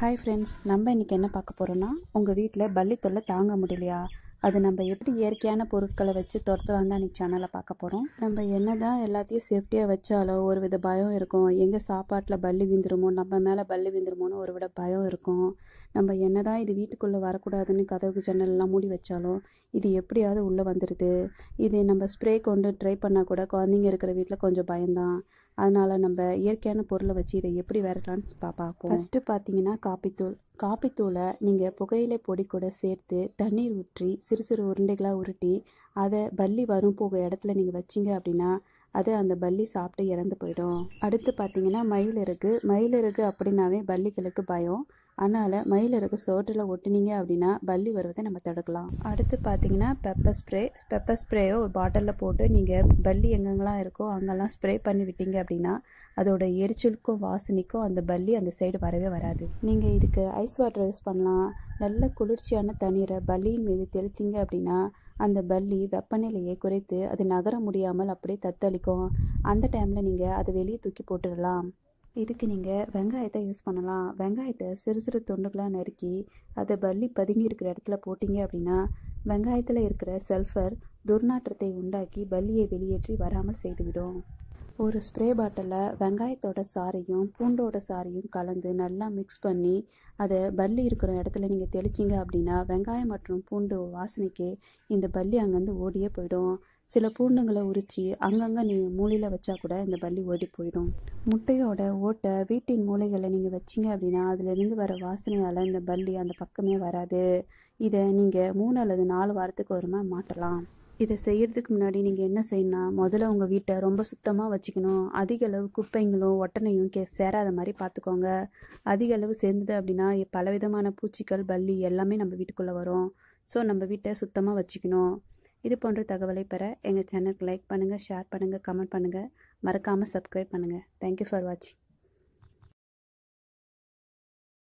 Hi friends நம்ம இன்றைக்கி என்ன பார்க்க போகிறோன்னா உங்கள் வீட்டில் பல்லி தொல்லை தாங்க முடியலையா? அது நம்ம எப்படி இயற்கையான பொருட்களை வச்சு துரத்தலாம் தான் இன்றைக்கி சேனலில் பார்க்க போகிறோம் நம்ம என்ன தான் எல்லாத்தையும் சேஃப்டியாக வச்சாலும் ஒரு வித பயம் இருக்கும். எங்கே சாப்பாட்டில் பல்லி விந்துருமோ நம்ம மேலே பல்லி விந்துருமோன்னு ஒரு விட பயம் இருக்கும். நம்ம என்ன தான் இது வீட்டுக்குள்ளே வரக்கூடாதுன்னு கதவு ஜன்னல்லாம் மூடி வச்சாலும் இது எப்படியாவது உள்ளே வந்துடுது இது நம்ம ஸ்ப்ரே கொண்டு ட்ரை பண்ணால் கூட குழந்தைங்க இருக்கிற வீட்டில் கொஞ்சம் பயம்தான். அதனால் நம்ம இயற்கையான பொருளை வச்சு இதை எப்படி விரட்டலான்னு பார்ப்போம். ஃபஸ்ட்டு பார்த்தீங்கன்னா காப்பித்தூள். காப்பித்தூளை நீங்கள் புகையிலை பொடி கூட சேர்த்து தண்ணீர் ஊற்றி சிறு சிறு உருண்டைகளாக உருட்டி அதை பல்லி வரும் போக இடத்துல நீங்கள் வச்சிங்க அப்படின்னா அது அந்த பல்லி சாப்பிட்டு இறந்து போயிடும். அடுத்து பார்த்தீங்கன்னா மயிலிறகு. மயிலிறகு அப்படின்னாவே பல்லிகளுக்கு பயம். அதனால் மயிலிறகு சோற்றில் ஒட்டுனீங்க அப்படின்னா பல்லி வருவதை நம்ம தடுக்கலாம். அடுத்து பார்த்தீங்கன்னா பெப்பர் ஸ்ப்ரே பெப்பர் ஸ்ப்ரேயோ ஒரு பாட்டிலில் போட்டு நீங்கள் பல்லி எங்கெங்கெல்லாம் இருக்கோ அங்கெல்லாம் ஸ்ப்ரே பண்ணி விட்டீங்க அப்படின்னா அதோட எரிச்சலுக்கும் வாசனைக்கும் அந்த பல்லி அந்த சைடு வரவே வராது. நீங்கள் இதுக்கு ஐஸ் வாட்டர் யூஸ் பண்ணலாம். நல்ல குளிர்ச்சியான தண்ணீரை பல்லியின் மீது தெளித்தீங்க அப்படின்னா அந்த பல்லி வெப்பநிலையை குறைத்து அது நகர முடியாமல் அப்படியே தத்தளிக்கும். அந்த டைமில் நீங்கள் அதை வெளியே தூக்கி போட்டுடலாம். இதுக்கு நீங்கள் வெங்காயத்தை யூஸ் பண்ணலாம். வெங்காயத்தை சிறு சிறு துண்டுகளாக நறுக்கி அதை பல்லி பதுங்கி இருக்கிற இடத்துல போட்டிங்க அப்படின்னா வெங்காயத்தில் இருக்கிற சல்ஃபர் துர்நாற்றத்தை உண்டாக்கி பல்லியை வெளியேற்றி வராமல் செய்துவிடும். ஒரு ஸ்ப்ரே பாட்டிலில் வெங்காயத்தோட சாறையும் பூண்டோட சாறையும் கலந்து நல்லா மிக்ஸ் பண்ணி அதை பல்லி இருக்கிற இடத்துல நீங்கள் தெளிச்சிங்க அப்படின்னா வெங்காயம் மற்றும் பூண்டு வாசனைக்கு இந்த பல்லி அங்கேருந்து ஓடியே போயிடும். சில பூண்டுங்களை உரித்து அங்கங்கே நீங்கள் மூலையில் வச்சா கூட இந்த பல்லி ஓடி போயிடும். முட்டையோட ஓட்டை வீட்டின் மூளைகளை நீங்கள் வச்சிங்க அப்படின்னா அதுலேருந்து வர வாசனையால் இந்த பல்லி அந்த பக்கமே வராது. இதை நீங்கள் மூணு அல்லது நாலு வாரத்துக்கு ஒருமா மாட்டலாம். இதை செய்கிறதுக்கு முன்னாடி நீங்கள் என்ன செய்யணும்னா முதல்ல உங்கள் வீட்டை ரொம்ப சுத்தமாக வச்சுக்கணும். அதிக அளவு குப்பைங்களும் ஒட்டனையும் கே சேராத மாதிரி பார்த்துக்கோங்க. அதிக அளவு சேர்ந்தது அப்படின்னா பலவிதமான பூச்சிகள் பல்லி எல்லாமே நம்ம வீட்டுக்குள்ளே வரும். ஸோ நம்ம வீட்டை சுத்தமாக வச்சுக்கணும். இது போன்ற தகவலை பெற எங்கள் சேனலுக்கு லைக் பண்ணுங்கள் ஷேர் பண்ணுங்கள் கமெண்ட் பண்ணுங்கள் மறக்காமல் சப்ஸ்கிரைப் பண்ணுங்கள் தேங்க்யூ ஃபார் வாட்சிங்